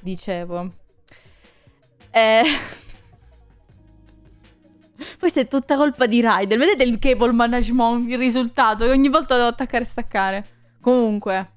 dicevo. Eh... Questa è tutta colpa di Raiden. Vedete il cable management, il risultato? Ogni volta devo attaccare e staccare. Comunque,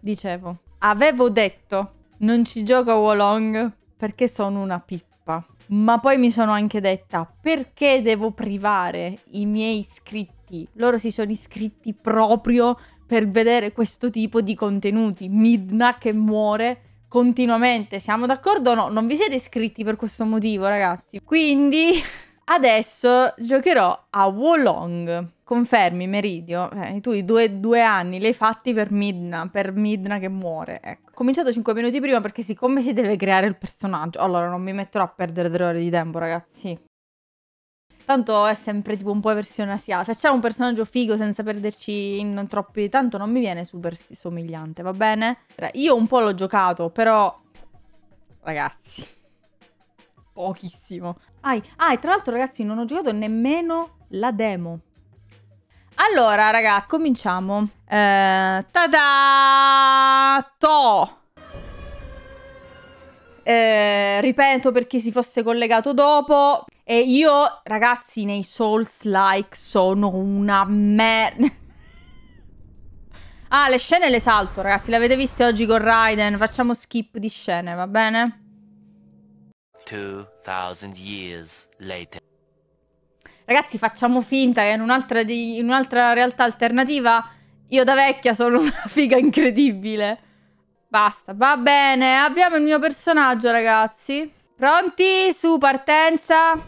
dicevo, avevo detto non ci gioco a Wolong perché sono una pippa. Ma poi mi sono anche detta perché devo privare i miei iscritti? Loro si sono iscritti proprio per vedere questo tipo di contenuti. Midna che muore continuamente. Siamo d'accordo o no? Non vi siete iscritti per questo motivo, ragazzi. Quindi adesso giocherò a Wolong. Confermi, Meridio. Eh, tu i due, due anni li hai fatti per Midna, per Midna che muore. Ecco. Ho cominciato 5 minuti prima perché siccome si deve creare il personaggio, allora non mi metterò a perdere 3 ore di tempo, ragazzi. Tanto è sempre tipo un po' versione asiatica. Facciamo un personaggio figo senza perderci in troppi... Tanto non mi viene super somigliante, va bene? Io un po' l'ho giocato, però... Ragazzi... Pochissimo. Ah, ah, e tra l'altro ragazzi non ho giocato nemmeno la demo. Allora ragazzi, cominciamo. Eh, tada! To! Eh, ripeto per chi si fosse collegato dopo. E io, ragazzi, nei Souls-like sono una merda. ah, le scene le salto, ragazzi. Le avete viste oggi con Raiden? Facciamo skip di scene, va bene? 2000 years later. Ragazzi, facciamo finta che in un'altra, di... in un'altra realtà alternativa io da vecchia sono una figa incredibile. Basta, va bene. Abbiamo il mio personaggio, ragazzi. Pronti? Su, partenza.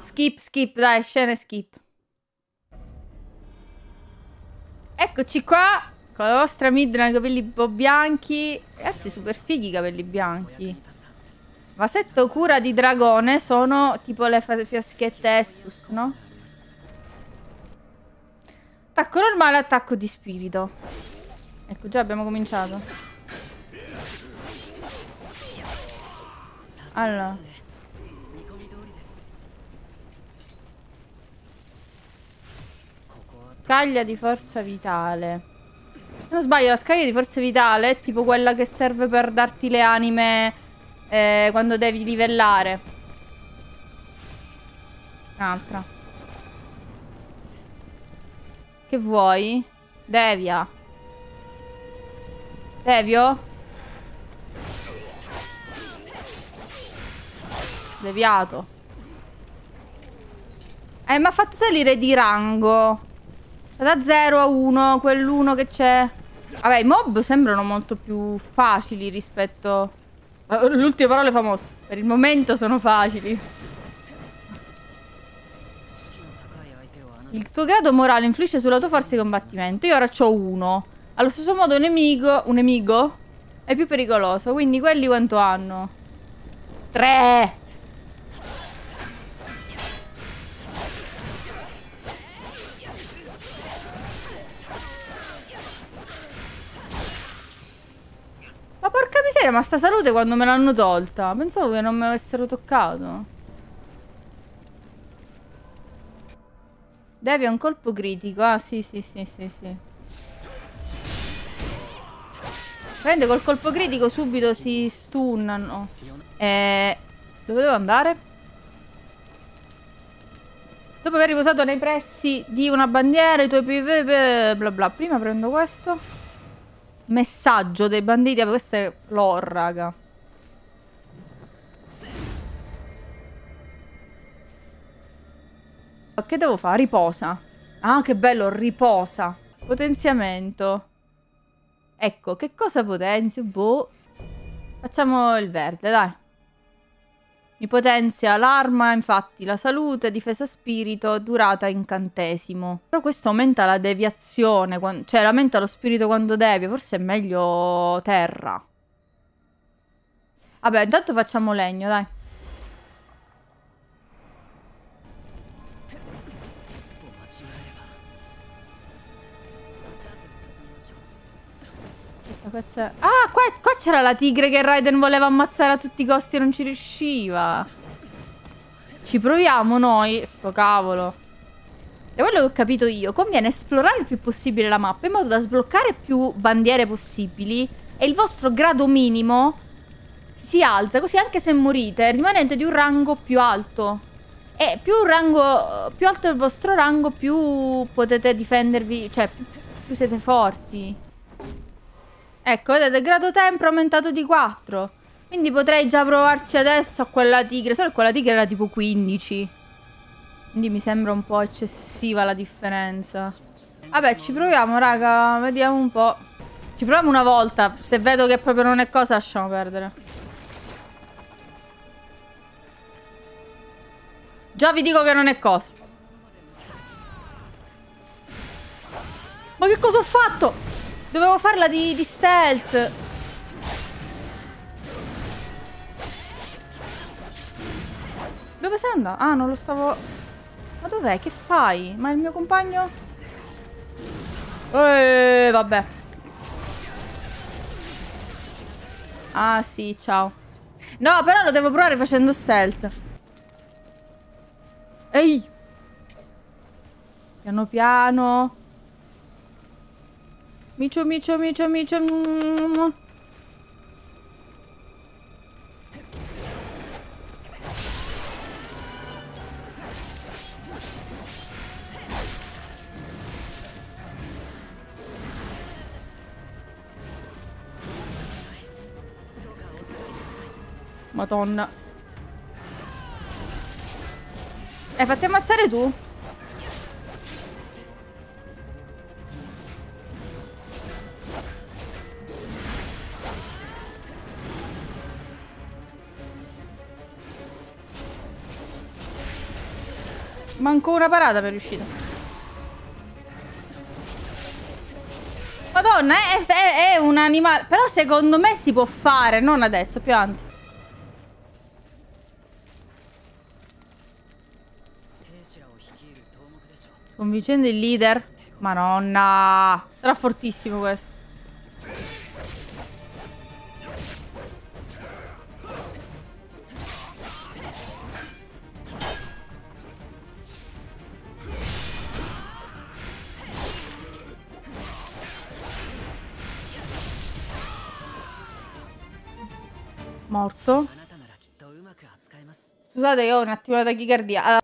Skip, skip, dai, scene skip. Eccoci qua. Con la vostra Midna, i capelli bianchi. Ragazzi, super fighi i capelli bianchi. Vasetto cura di dragone sono tipo le fiaschette Estus, no? Attacco normale, attacco di spirito. Ecco, già abbiamo cominciato. Allora. Scaglia di forza vitale. Se non sbaglio, la scaglia di forza vitale è tipo quella che serve per darti le anime eh, quando devi livellare. Un'altra. Che vuoi? Devia. Devio? Deviato. Eh, mi ha fatto salire di rango. Da 0 a 1, quell'uno che c'è. Vabbè, i mob sembrano molto più facili rispetto... Uh, L'ultima parola famosa. Per il momento sono facili. Il tuo grado morale influisce sulla tua forza di combattimento. Io ora ho uno. Allo stesso modo un nemico... Un nemico? È più pericoloso. Quindi quelli quanto hanno? Tre! Porca miseria, ma sta salute quando me l'hanno tolta? Pensavo che non mi avessero toccato. Devi un colpo critico. Ah, sì, sì, sì, sì, sì. Prende col colpo critico subito si stunnano. Eh, dove devo andare? Dopo aver riposato nei pressi di una bandiera, i tuoi PvP, bla bla. Prima prendo questo. Messaggio dei banditi. Questo è lore, raga. Che devo fare? Riposa. Ah, che bello, riposa. Potenziamento. Ecco, che cosa potenzio? Boh. Facciamo il verde, dai. Mi potenzia l'arma, infatti, la salute, difesa spirito, durata incantesimo. Però questo aumenta la deviazione, cioè aumenta lo spirito quando devia. Forse è meglio terra. Vabbè, intanto facciamo legno, dai. Qua. Ah, qua, qua c'era la tigre che Raiden voleva ammazzare a tutti i costi e non ci riusciva. Ci proviamo noi? Sto cavolo. Da quello che ho capito io, conviene esplorare il più possibile la mappa in modo da sbloccare più bandiere possibili e il vostro grado minimo si alza, così anche se morite rimanete di un rango più alto. E più, rango, più alto è il vostro rango, più potete difendervi, cioè più siete forti. Ecco, vedete, grado tempo aumentato di 4. Quindi potrei già provarci adesso a quella tigre. Solo quella tigre era tipo 15. Quindi mi sembra un po' eccessiva la differenza. Vabbè, ci proviamo, raga. Vediamo un po'. Ci proviamo una volta. Se vedo che proprio non è cosa, lasciamo perdere. Già vi dico che non è cosa. Ma che cosa ho fatto? Dovevo farla di, di stealth. Dove sei andato? Ah, non lo stavo... Ma dov'è? Che fai? Ma il mio compagno? Eeeh, vabbè. Ah, sì, ciao. No, però lo devo provare facendo stealth. Ehi! Piano piano. Micio, micio, micio, micio. Madonna. Hai fatti ammazzare tu? Manco una parata per riuscire. Madonna, è, è, è un animale. Però secondo me si può fare, non adesso, più avanti. Convincendo il leader. Madonna. Sarà fortissimo questo. Morto. Scusate, io ho un attimo la tachicardia. Allora...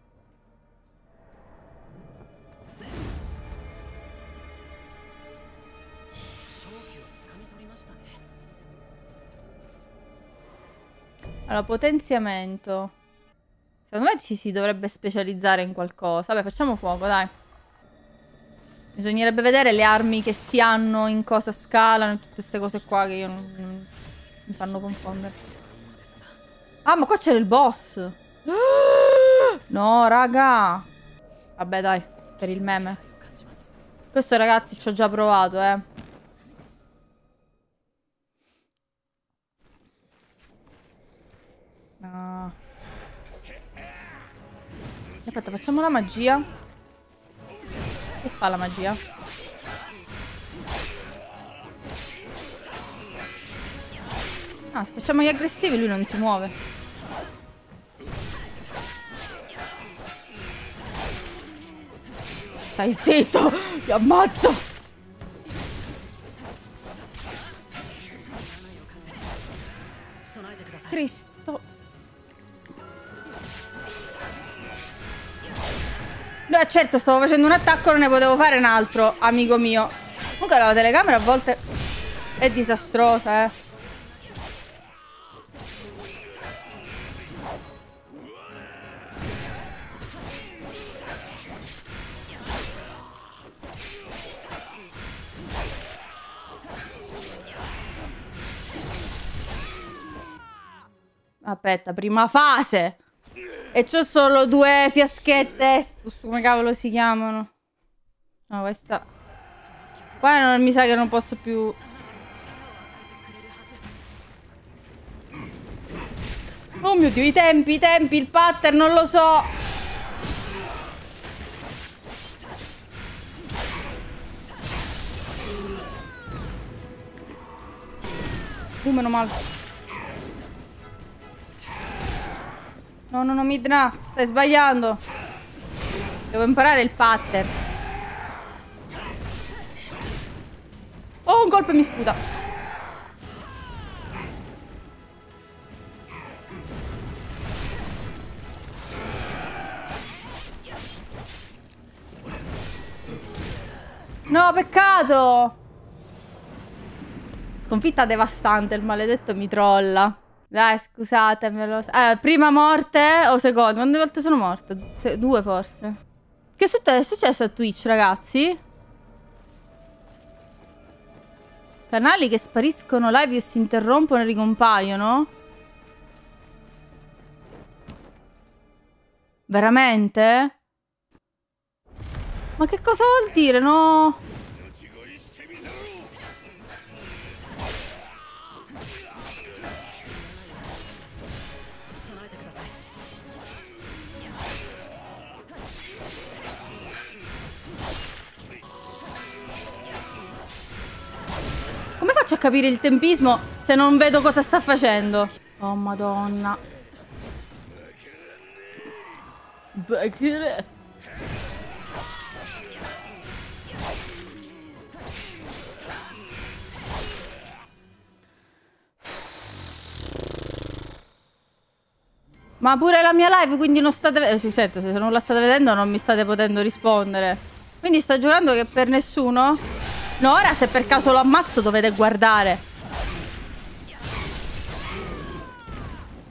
Allora, potenziamento. Secondo me ci si dovrebbe specializzare in qualcosa. Vabbè, facciamo fuoco, dai. Bisognerebbe vedere le armi che si hanno, in cosa scalano, tutte queste cose qua che io non, non mi fanno confondere. Ah, ma qua c'era il boss. No, raga. Vabbè, dai, per il meme. Questo, ragazzi, ci ho già provato, eh. No. Aspetta, facciamo la magia. Che fa la magia? Ah, se facciamo gli aggressivi lui non si muove. Stai zitto! Ti ammazzo! Cristo! No, certo, stavo facendo un attacco, non ne potevo fare un altro, amico mio. Comunque la telecamera a volte è disastrosa, eh. Aspetta, prima fase. E c'ho solo due fiaschette come cavolo si chiamano? No, questa... Qua non mi sa che non posso più... Oh mio Dio, i tempi, i tempi, il pattern, non lo so. Uh, meno male. No, no, no, Midna. Stai sbagliando. Devo imparare il pattern. Oh, un colpo e mi sputa. No, peccato! Sconfitta devastante, il maledetto mi trolla. Dai, scusatemelo. Eh, prima morte o seconda? Quante volte sono morta? Due forse. Che è successo a Twitch, ragazzi? Canali che spariscono live e si interrompono e ricompaiono? Veramente? Ma che cosa vuol dire? No... faccio a capire il tempismo se non vedo cosa sta facendo? Oh, madonna. Ma pure la mia live, quindi non state vedendo... Eh, certo, se non la state vedendo non mi state potendo rispondere. Quindi sto giocando che per nessuno? No, ora se per caso lo ammazzo dovete guardare.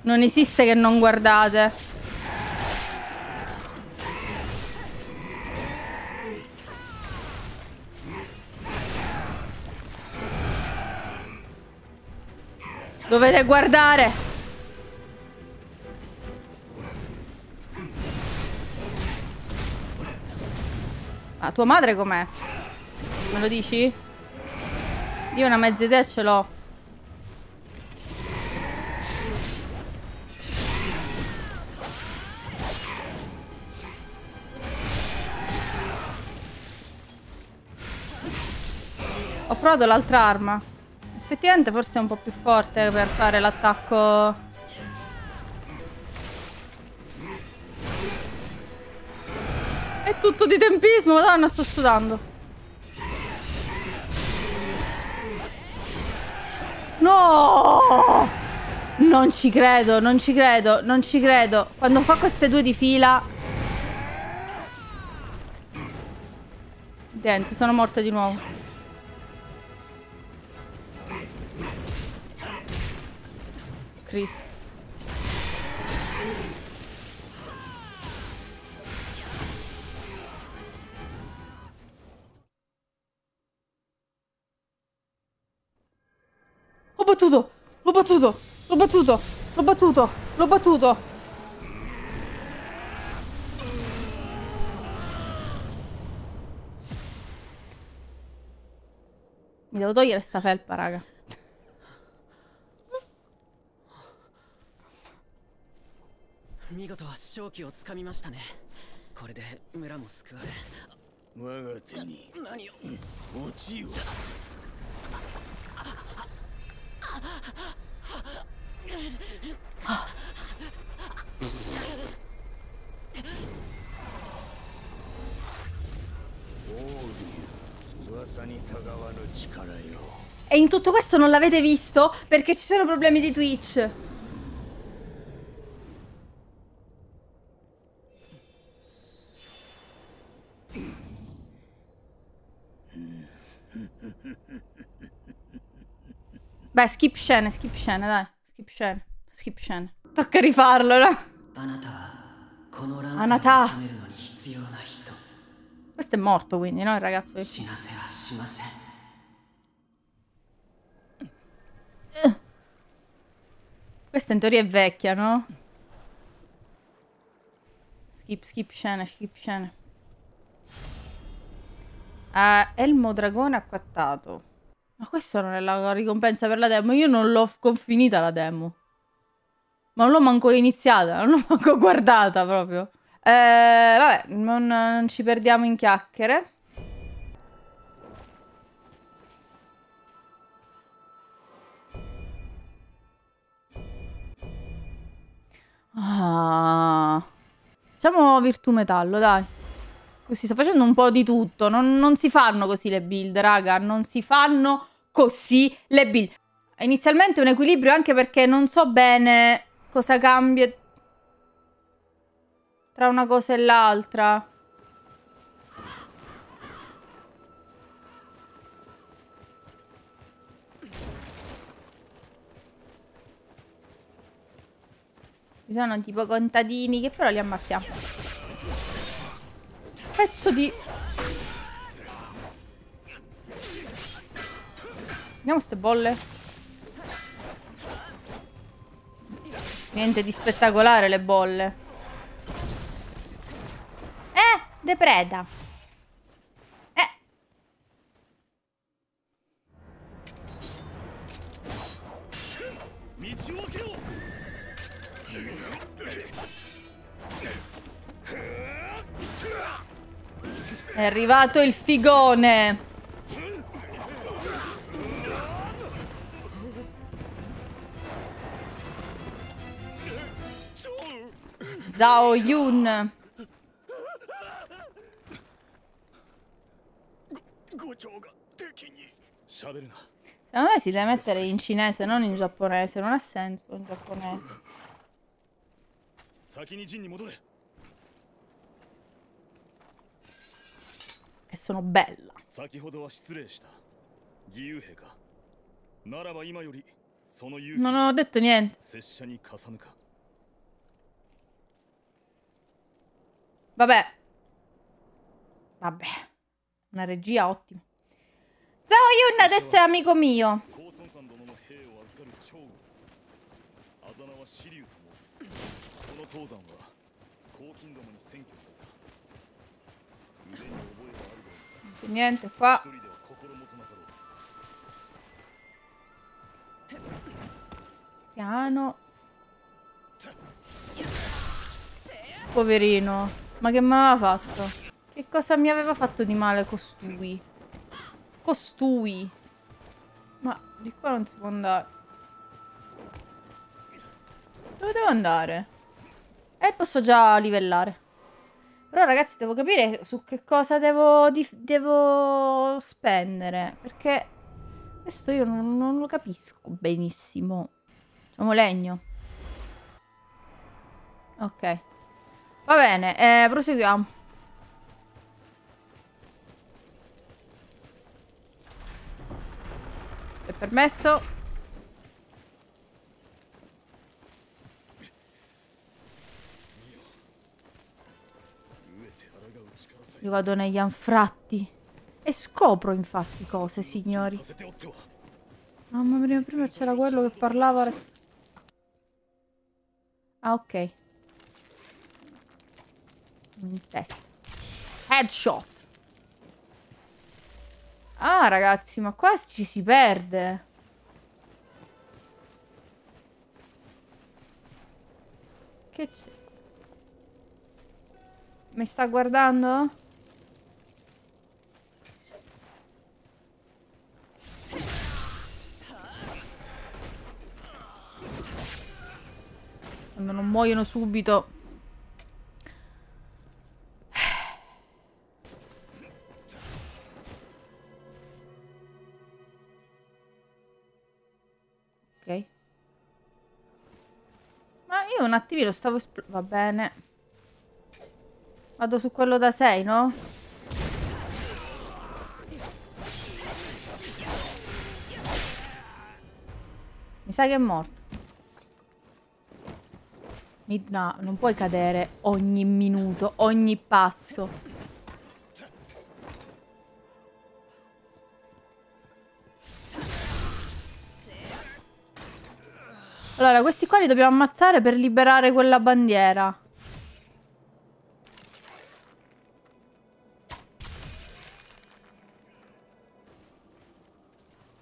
Non esiste che non guardate. Dovete guardare. Ah, tua madre com'è? Me lo dici? Io una mezza idea ce l'ho. Ho provato l'altra arma. Effettivamente forse è un po' più forte per fare l'attacco... È tutto di tempismo, madonna, sto sudando. No! Non ci credo, non ci credo, non ci credo. Quando fa queste due di fila... Niente, sono morta di nuovo. Chris. battuto! L'ho battuto! L'ho battuto! L'ho battuto! L'ho battuto! Mi devo togliere sta felpa, raga. Migoto ha shoki o tsukamimashita ne. Kore de mura mo sukuware. Waga te ni. E in tutto questo non l'avete visto? Perché ci sono problemi di Twitch. Beh, skip scene, skip scene, dai. Skip scene, skip scene. Tocca rifarlo, no? Anata. Questo è morto, quindi, no? Il ragazzo che... Questa in teoria è vecchia, no? Skip, skip scene, skip scene. Uh, Elmo Dragone acquattato. Ma questa non è la ricompensa per la demo. Io non l'ho finita la demo. Ma non l'ho manco iniziata, non l'ho manco guardata proprio. Eh, vabbè, non, non ci perdiamo in chiacchiere. Ah. Facciamo Virtù Metallo, dai. Così sto facendo un po' di tutto. Non, non si fanno così le build, raga. Non si fanno così le build. Inizialmente un equilibrio anche perché non so bene cosa cambia tra una cosa e l'altra. Ci sono tipo contadini che però li ammazziamo. Pezzo di... Vediamo ste bolle. Niente di spettacolare le bolle. Eh, depreda. È arrivato il figone. Zhao Yun. Secondo me si deve mettere in cinese, non in giapponese. Non ha senso in giapponese. Che sono bella. Non ho detto niente. Vabbè. Vabbè. Una regia ottima. Zhao Yun adesso è amico mio. Non c'è niente qua. Piano. Poverino. Ma che mi aveva fatto? Che cosa mi aveva fatto di male costui? Costui. Ma di qua non si può andare. Dove devo andare? E eh, posso già livellare. Però ragazzi devo capire su che cosa devo, devo spendere. Perché questo io non, non lo capisco benissimo. Facciamo legno. Ok. Va bene, eh, proseguiamo. È permesso. Io vado negli anfratti. E scopro infatti cose, signori. Mamma mia, prima c'era quello che parlava. Ah, ok in testa. Headshot. Ah, ragazzi, ma qua ci si perde. Che c'è? Mi sta guardando? Quando non muoiono subito io un attimino stavo... Va bene. Vado su quello da 6, no? Mi sa che è morto. No, non puoi cadere ogni minuto, ogni passo. Allora, questi qua li dobbiamo ammazzare per liberare quella bandiera.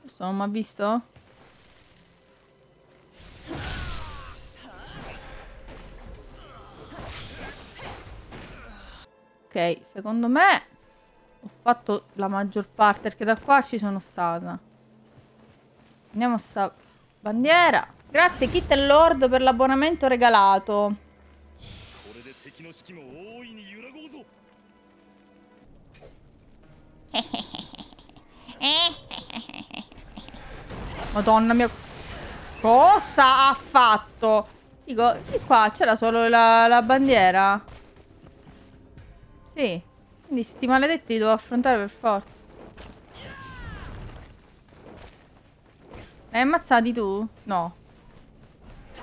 Questo non mi ha visto? Ok, secondo me ho fatto la maggior parte perché da qua ci sono stata. Andiamo a sta bandiera. Grazie Kit e Lord per l'abbonamento regalato. Madonna mia. Cosa ha fatto? Dico, di qua c'era solo la, la bandiera. Sì. Quindi sti maledetti li devo affrontare per forza. L'hai ammazzati tu? No.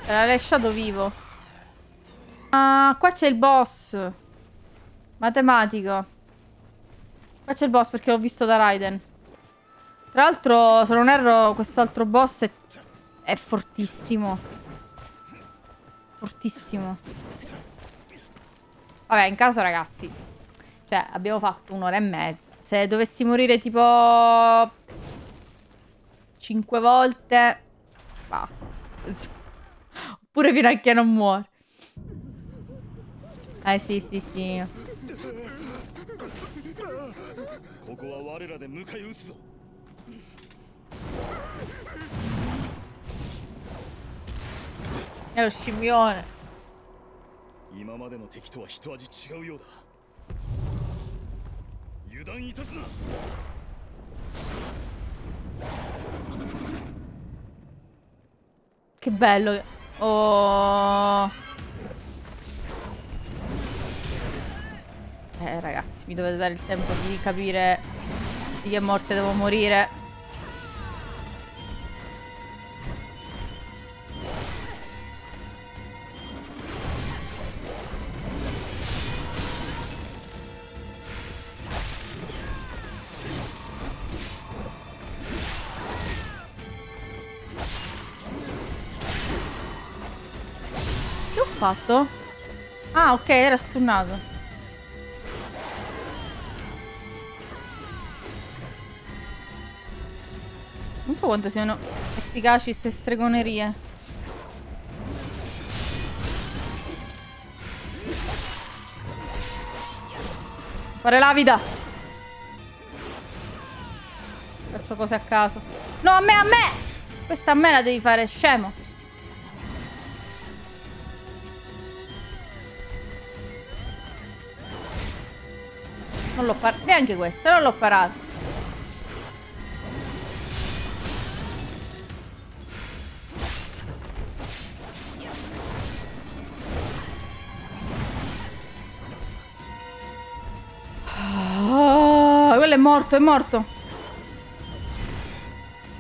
L'hai lasciato vivo. Ah, qua c'è il boss. Matematico. Qua c'è il boss perché l'ho visto da Raiden. Tra l'altro, se non erro, quest'altro boss è, è fortissimo. Fortissimo. Vabbè, in caso, ragazzi. Cioè, abbiamo fatto un'ora e mezza. Se dovessi morire tipo... Cinque volte... Basta. Oppure fino a che non muore. Eh sì, sì, sì. ここは我らで迎え撃つぞ È lo scimmione. 今までの敵とは一味違うようだ 油断いたすな Che bello. Oh. Eh, ragazzi, mi dovete dare il tempo di capire di che morte devo morire. Fatto? Ah, ok, era stunnato. Non so quanto siano efficaci queste stregonerie. Fare la vita. Faccio cose a caso. No, a me, a me! Questa a me la devi fare, scemo. Non l'ho parato. Neanche questa, non l'ho parato. Ah, quello è morto, è morto.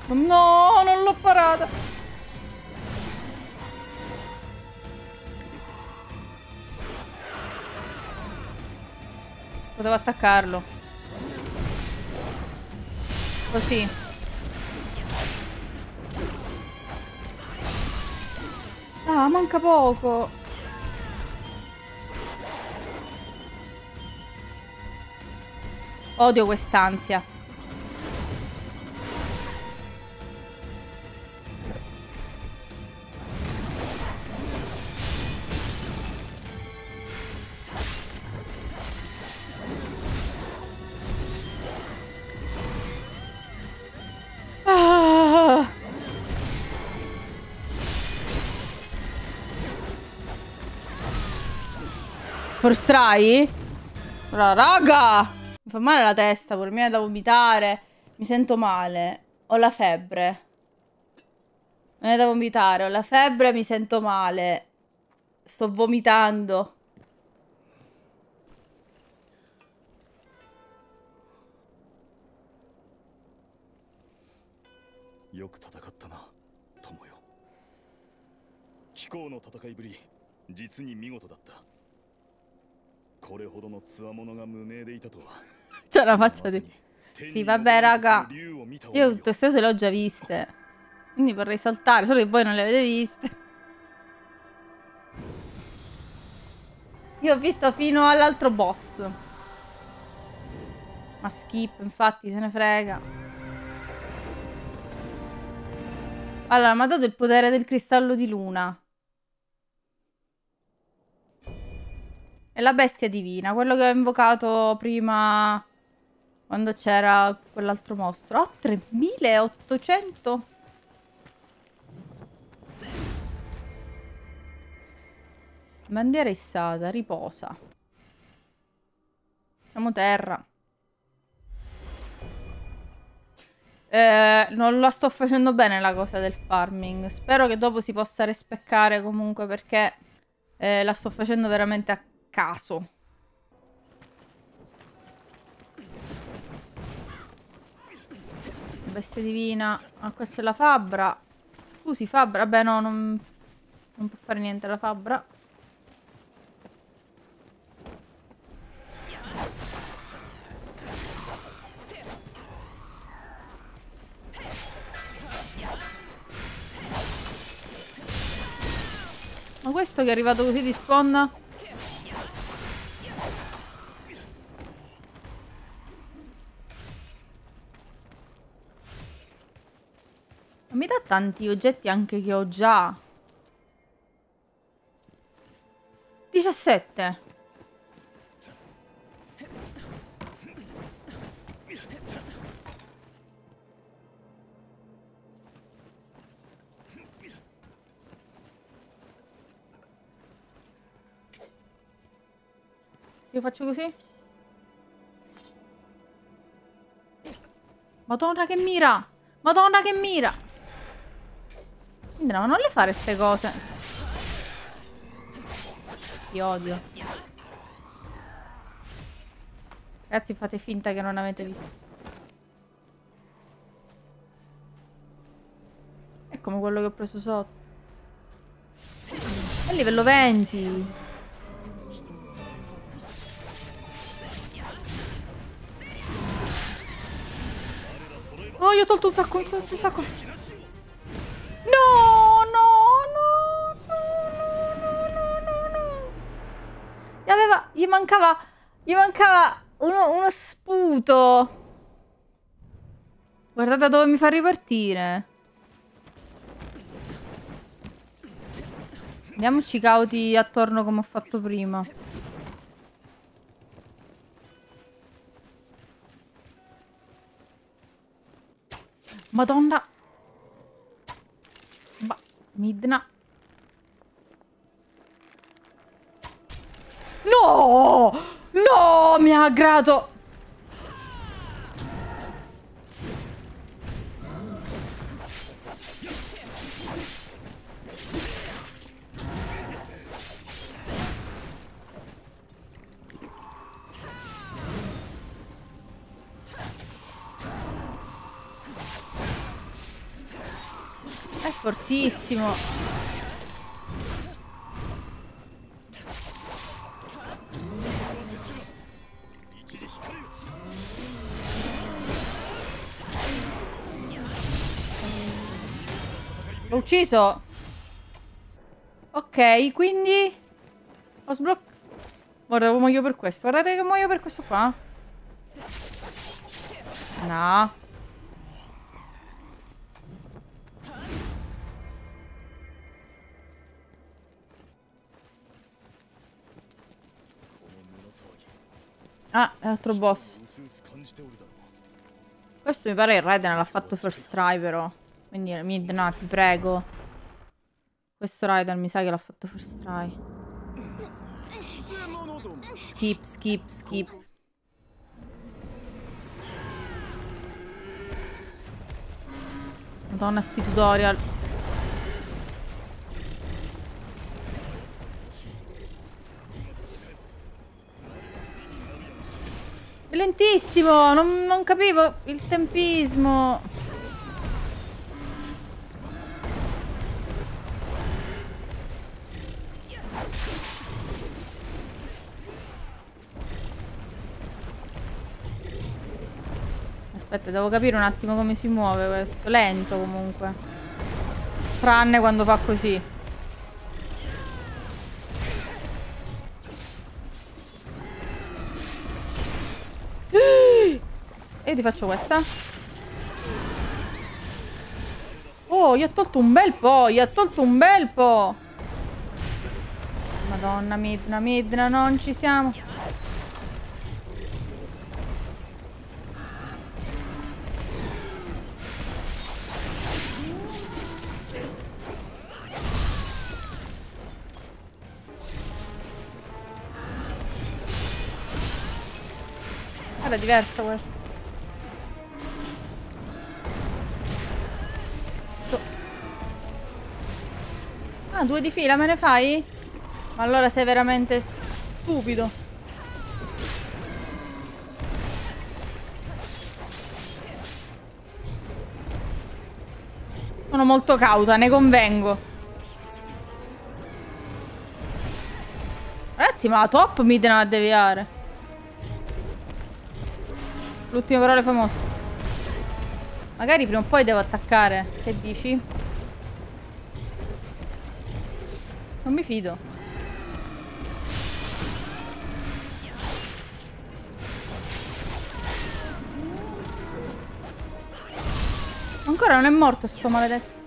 No, non l'ho parata. Potevo attaccarlo. Così. Ah, manca poco. Odio quest'ansia. Force try? Ra- Raga! Mi fa male la testa, pure mi viene da vomitare. Mi sento male. Ho la febbre. Mi viene da vomitare. Ho la febbre, mi sento male. Sto vomitando. よく戦ったな友よ貴公の戦いぶり実に見事だった これほどの強者が無名でいたとは C'è la faccia まさ di... に Sì, vabbè, raga. 天に竜を見た Io わよ tutte queste cose le ho già viste. Quindi vorrei saltare, solo che voi non le avete viste. Io ho visto fino all'altro boss. Ma skip, infatti, se ne frega. Allora, mi ha dato il potere del cristallo di luna. E la bestia divina, quello che ho invocato prima quando c'era quell'altro mostro. Oh, 3800? Bandiera issata, riposa. Siamo terra. Eh, non la sto facendo bene la cosa del farming. Spero che dopo si possa respeccare comunque perché eh, la sto facendo veramente a caso. Bestia divina. Ah, qua c'è la fabbra. Scusi, fabbra. Vabbè, no, non, non può fare niente la fabbra. Ma questo che è arrivato così di sponda? Ma mi dà tanti oggetti anche che ho già. 17. Se io faccio così? Madonna che mira! Madonna che mira! No, non le fare queste cose. Ti odio. Ragazzi, fate finta che non avete visto. È come quello che ho preso sotto. È livello 20. Oh, io ho tolto un sacco, ho tolto un sacco. Mancava, gli mancava uno, uno sputo. Guardate dove mi fa ripartire. Andiamoci cauti attorno come ho fatto prima. Madonna. Ma, Midna. No! No! Mi ha aggrato. È fortissimo. Ucciso. Ok, quindi... Ho sbloccato... Guarda, muoio per questo. Guardate che muoio per questo qua. No. Ah, è altro boss. Questo mi pare il Raiden l'ha fatto first try però. Quindi Midna, ti prego. Questo Raiden mi sa che l'ha fatto first try. Skip, skip, skip. Madonna, sti tutorial. Lentissimo, non, non capivo il tempismo. Aspetta, devo capire un attimo come si muove questo. Lento comunque. Tranne quando fa così. E io ti faccio questa. Oh, gli ha tolto un bel po', gli ha tolto un bel po'. Madonna, Midna, Midna, non ci siamo. Guarda, è diverso questo. Sto... Ah, due di fila me ne fai? Ma allora sei veramente stupido. Sono molto cauta, ne convengo. Ragazzi, ma la top mid non a deviare. L'ultima parola famosa. Magari prima o poi devo attaccare. Che dici? Non mi fido. Ancora non è morto sto maledetto.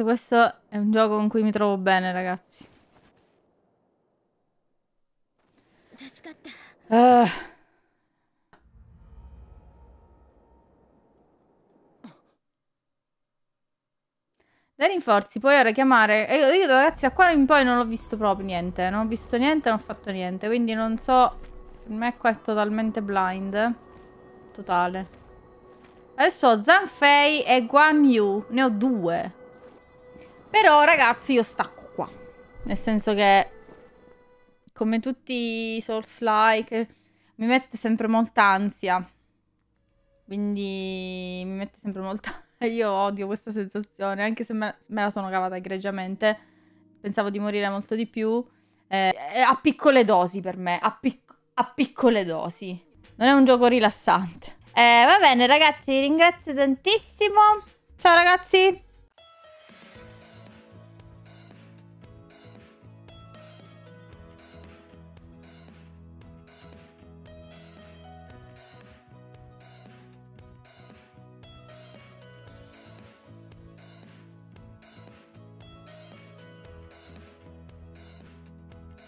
Forse questo è un gioco con cui mi trovo bene, ragazzi. Uh. Dai rinforzi, puoi ora chiamare... E io, io ragazzi da qua in poi non ho visto proprio niente. Non ho visto niente, non ho fatto niente. Quindi non so... Per me qua è totalmente blind. Totale. Adesso ho Zhang Fei e Guan Yu. Ne ho due. Però ragazzi io stacco qua. Nel senso che come tutti i Souls-like mi mette sempre molta ansia. Quindi mi mette sempre molta... Io odio questa sensazione, anche se me, la sono cavata egregiamente. Pensavo di morire molto di più. Eh, a piccole dosi per me, a, pic a piccole dosi. Non è un gioco rilassante. Eh, va bene ragazzi, ringrazio tantissimo. Ciao ragazzi.